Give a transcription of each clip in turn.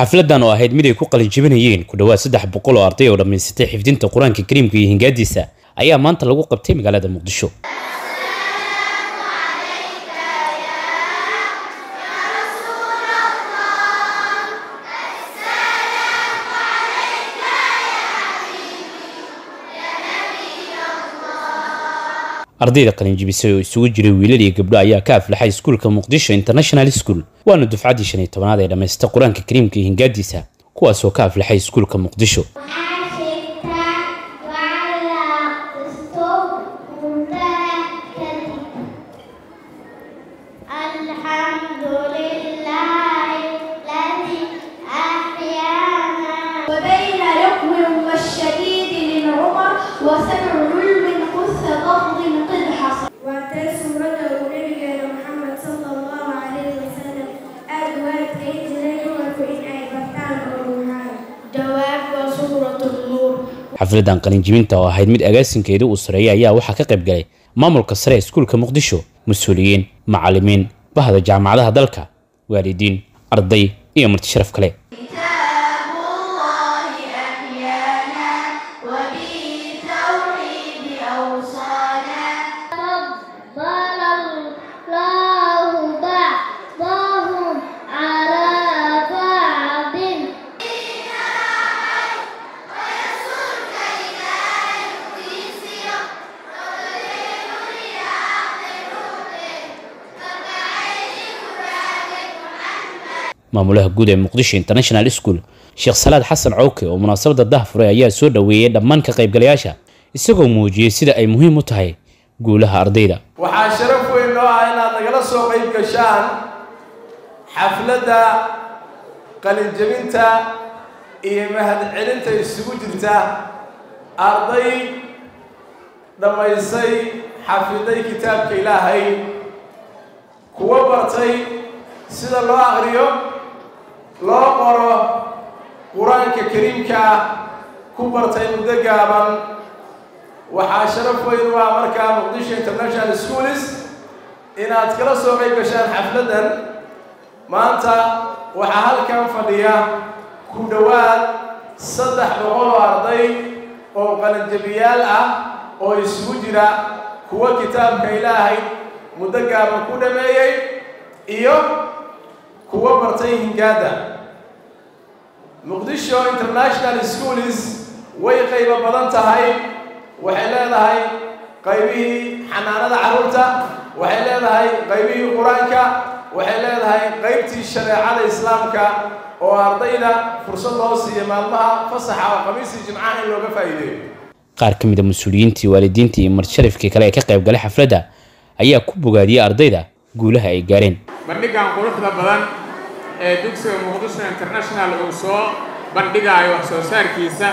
xafladan oo ahayd mid ay ku qalinjibinayeen ku dhowaad saddex boqol oo arday oo dhammaysatay xifdinta qur'aanka kariimka iyo hingaadiisa ayaa maanta lagu qabtay magaalada muqdisho ardayda qalinjibisay oo isugu jiray wiilal iyo gabdho ayaa ka aflaxay iskuulka muqdisho international school waana dufcaddii shan iyo tobanaad ee dhammaysta qur'aanka kariimka iyo hingaadiisa kuwaasoo ka aflaxay iskuulka muqdisho xafladan qalinjibinta oo ahayd mid agaasinkeedu uu sareeyay ayaa waxaa ka qayb galay maamulka sare iskuulka muqdisho mas'uuliyiin macallimiin bahda jaamacadaha dalka waalidiin arday iyo marti sharaf kale maamulaha guud ee muqdisho international school sheekh salaad xasan cowke oo munaasabada dah furay ayaa soo dhoweeyey dhammaan ka qaybgalayaasha isagoo muujiyey sida ay muhiim u tahay guulaha ardayda. Waxaa sharaf weyn noo ah inaad nagala soo qayb gashaan xafladda qalinjabinta iyo mahadcelinta isugu jirta. Arday dhammaysay xafiday kitaabka ilaahay kuwa bartay sida loo aqriyo loo qoro qur'aanka kariimka ku bartay muddo gaaban waxaa sharaf weyn u ah markaa muqdisho international schools inaad kala soo qayb gashaan xafladdan. Maanta waxaa halkan fadhiya ku dhowaad saddex boqol oo arday oo qalinjabiyaal ah oo isugu jira kuwa kitaabka ilaahay muddo gaaban ku dhameeyey iyo kuwa bartay hingaada muqdisho international schools way qaybo badan tahay waxay leedahay qaybihii xanaanada carruurta waxay leedahay qaybihii qur'aanka waxay leedahay qaybtii shareecada islaamka oo ardayda fursad loo siiya maalmaha fasaxa oo khamiisii jimcaha in looga faa'iideeyo. Qaar ka mid a mas'uuliyiintii waalidiintii iyo marti sharafkii kale ee ka qayb galay xafladda ayaa ku bogaadiyey ardayda guulaha ay gaareen. Bandhigan quruxda badan ee dugsiga muqdisho international uu soo bandhigaayo wax soo saarkiisa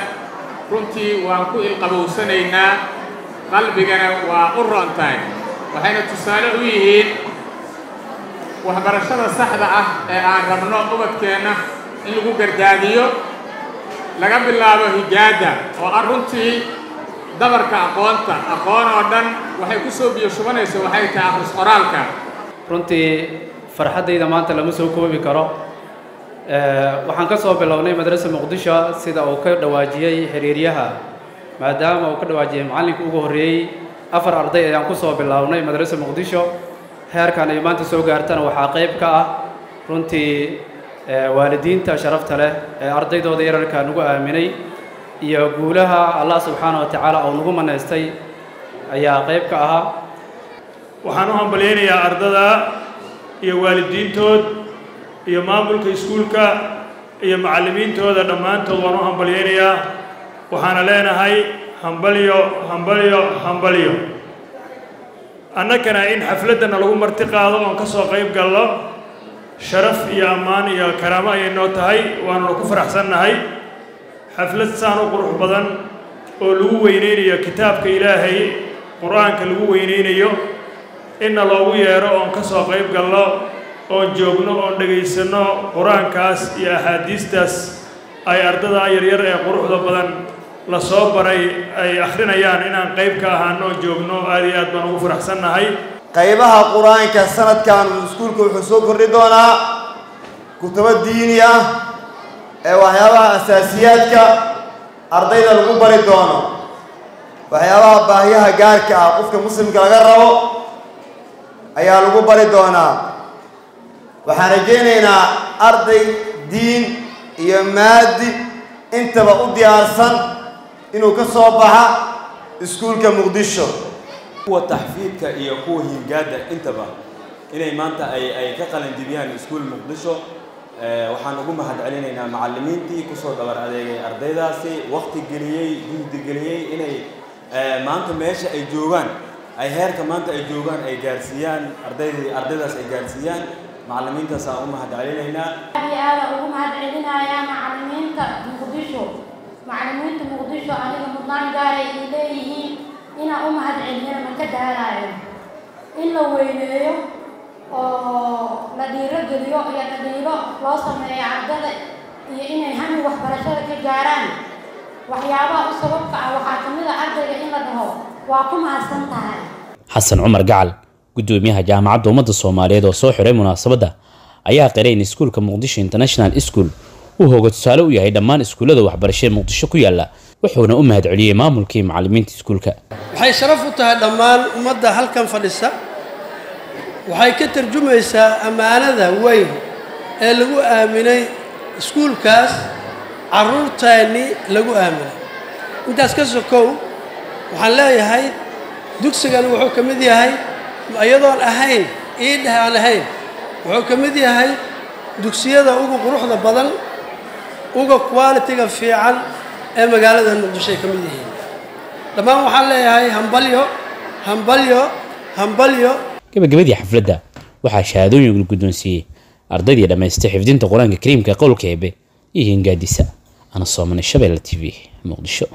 runtii waan ku ilqabowsanaynaa qalbigana waa u roon tahay waxayna tusaale u yihiin waxbarashada saxda ah ee aan rabno ubadkeenna in lagu gardaadiyo laga bilaabo higaadda oo ah runtii dabarka aqoonta. Aqoon oo dhan waxay ku soo biyo shubanayso waxay tahay akhris qoraalka runtii farxaddayda maanta lama soo koobi karo. Waxaan ka soo bilownay madrasa muqdisho sida uu ka dhawaajiyey xiriiryaha maadaama uu ka dhawaajiyey macallinka ugu horreeyey afar arday ayaan ku soo bilownay madrasa muqdisho. Heerkan ay maanta soo gaartana waxaa qayb ka ah runtii waalidiinta sharafta leh ee ardaydooda yararka nagu aaminay iyo guulaha allah subxaana wa tacaala oo nagu manaystay ayaa qayb ka ahaa. Waxaan u hambalyaynayaa ardada iyo waalidiintood iyo maamulka iskuulka iyo macallimiintooda dhammaantood waan u hambalyaynayaa. Waxaana leenahay hambalyo hambalyo hambalyo. Annagana in xafladdana lagu marti qaado oon ka soo qayb galno sharaf iyo ammaan iyo karaamo ayay noo tahay waanuna ku faraxsannahay. Xaflad saan u qurux badan oo lagu weynaynayo kitaabka ilaahay qur'aanka lagu weynaynayo inna loogu yeedho oon ka soo qayb galno oon joogno oon dhegaysanno qur'aankaas iyo axaadiistaas ay ardadaa yaryar ee quruxda badan la soo baray ay akhrinayaan inaan qayb ka ahaano oon joogno aad iyo aad baan ugu faraxsannahay. Qaybaha qur'aanka sanadkan iskuulka wuxuu soo kordhi doonaa kutubo diini ah ee waxyaabaha asaasiyaadka ardayda lagu bari doono. Waxyaabaha baahiyaha gaarka ah qofka muslimka laga rabo ayaa lagu bari doonaa. Waxaan rajaynaynaa arday diin iyo maadi intaba u diyaarsan inuu ka soo baxa iskuulka muqdisho. Kuwa taxfiidka iyo kuwa hingaadda intaba inay maanta ay ka qalandibiyaan iskuul muqdisho waxaan ugu mahad celinaynaa macallimiintii ku soo dhabar adeegay ardaydaasi waqti geliyey juhdi geliyey inay maanta meesha ay joogaan ay heerka maanta ay joogaan ay gaarsiiyaan ardaydii ardaydaas ay gaarsiiyaan macallimiintaasaan u mahad celinaynaa aada ugu mahad celinayaa macallimiinta muqdisho. Macallimiinta muqdisho aniga mudnaan gaaray ay leeyihiin inaan u mahad celiyana ma ka daalayo in la weyneeyo oo la dhiirogeliyo iyo dhaliilo loo sameeyo ardada iyo inay hami waxbarashada ka gaaraan. Waxyaabaha u sababka ah waxaa ka mid a ardayga in la dhaho waa ku mahadsan tahay. Xasan cumar gacal gudoomiyaha jaamacadda ummadda soomaaliyeed oo soo xiray munaasabadda ayaa qiray in iskuulka muqdisho international school uu hooga tusaale u yahay dhammaan iskuullada waxbarashada muqdisho ku yaalla wuxuuna u mahad celiyey maamulkii macallimiinta iskuulka. Waxay sharaf u tahay dhammaan ummadda halkan fadhisa. Waxay ka tarjumaysaa ammaanada weyn ee lagu aaminay iskuulkaas carruurteennii lagu aaminay. Intaas ka sokow waxaan leeyahay dugsigani wuxuu ka mid yahay iyadoon ahayn iidheh aan ahayn. Wuxuu ka mid yahay dugsiyada ugu quruxda badan uga qualitiga fiican ee magaalada muqdisho ay ka mid yihiin. Dhammaan waxaan leeyahay hambalyo hambalyo hambalyo. Gabagabadii xafladda waxaa shahaadooyin la guddoonsiiyey ardaydii dhammaystay xifdinta qur'aanka kariimka qowlka eebe iyo hingaadisa. Ana soomane shabeelle t v muqdisho